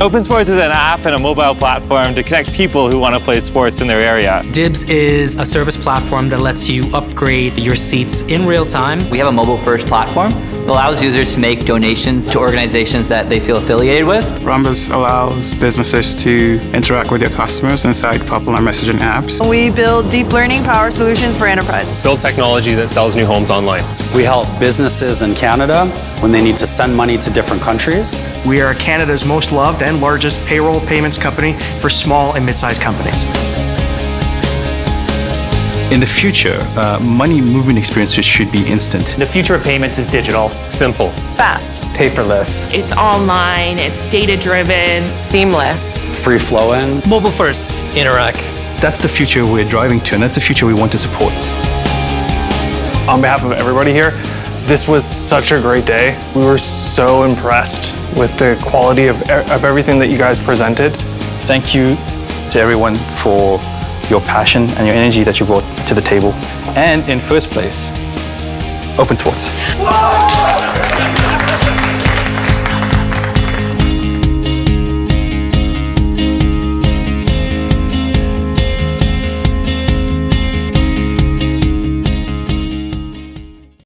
Open Sports is an app and a mobile platform to connect people who want to play sports in their area. Dibs is a service platform that lets you upgrade your seats in real time. We have a mobile first platform that allows users to make donations to organizations that they feel affiliated with. Rhombus allows businesses to interact with their customers inside popular messaging apps. We build deep learning power solutions for enterprise. Build technology that sells new homes online. We help businesses in Canada when they need to send money to different countries. We are Canada's most loved and largest payroll payments company for small and mid-sized companies. In the future, uh, money movement experiences should be instant. The future of payments is digital, simple, fast, paperless. It's online, it's data driven, seamless, free flowing, mobile first, Interac. That's the future we're driving to, and that's the future we want to support. On behalf of everybody here, this was such a great day. We were so impressed with the quality of, of everything that you guys presented. Thank you to everyone for your passion and your energy that you brought to the table. And in first place, Open Sports.